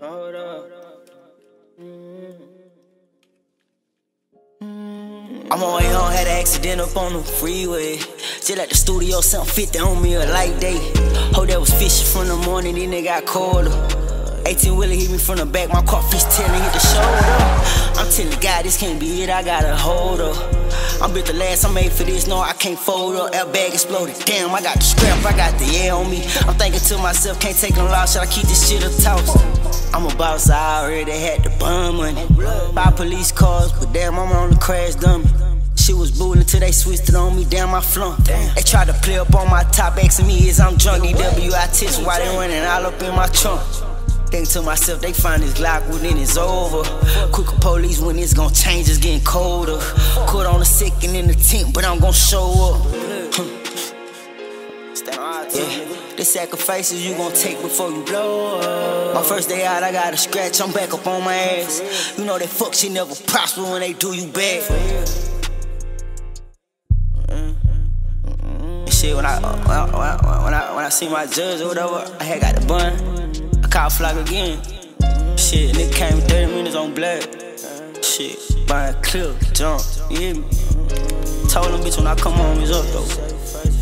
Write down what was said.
Hold. I'm on way home, had an accident up on the freeway. Just at the studio, something 50 on me a light day. Hope that was fishing from the morning, then it got colder. 18 wheeler hit me from the back, my car fish tailing hit the shoulder. I'm telling God, this can't be it, I gotta hold up. I'm built the last, I'm made for this, no, I can't fold up. Airbag exploded, damn, I got the scrap, I got the air on me. I'm thinking to myself, can't take no loss, should I keep this shit a toss? I'm a boss, I already had the bun money. Buy police cars, but damn, I'm on the crash dummy. She was booting till they switched it on me, damn, I flunk. They tried to play up on my top, asking me, is I'm drunk? DWI why they running all up in my trunk? Think to myself, they find this Glock when it's over. Quick police when it's gonna change, it's getting colder. Caught on the second in the tent, but I'm gonna show up. Yeah, the sacrifices you gon' take before you blow up. My first day out, I got a scratch, I'm back up on my ass. You know that fuck shit never prosper when they do you bad. And shit, when I, when I, when I, when I, when I see my judge or whatever, I had got the bun. I caught flag again. Shit, nigga came 30 minutes on black. Shit, buying clip, jump, you hear me? Told them bitch when I come home, it's up though.